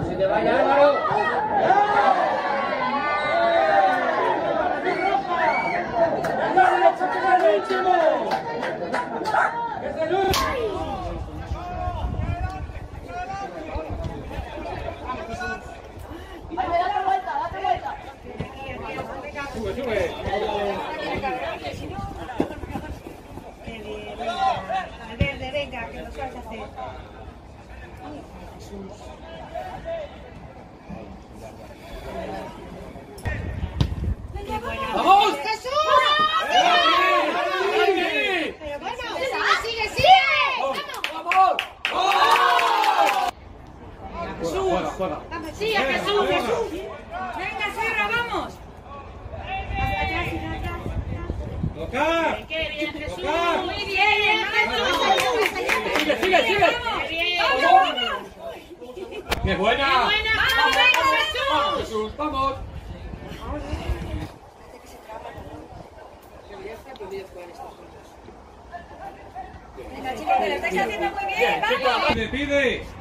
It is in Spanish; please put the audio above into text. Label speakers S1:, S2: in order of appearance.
S1: Date vuelta, date vuelta.
S2: Sube, sube.
S3: Al verde, venga, que.
S2: Juega.
S3: Vamos, sigue, Jesús, Jesús. Venga, Sierra, vamos. Atrás, atrás, atrás.
S2: ¡Tocar!
S3: Qué bien, Jesús. Muy bien, Jesús.
S2: Sigue, sigue, sigue.
S3: Vamos, vamos.
S2: ¡Qué buena!
S3: Buena, vamos,
S2: ¡Vamos,
S3: Jesús.
S2: ¡Vamos!
S3: Venga, chicos, que lo estáis haciendo muy bien, vamos.
S2: ¡Me pide!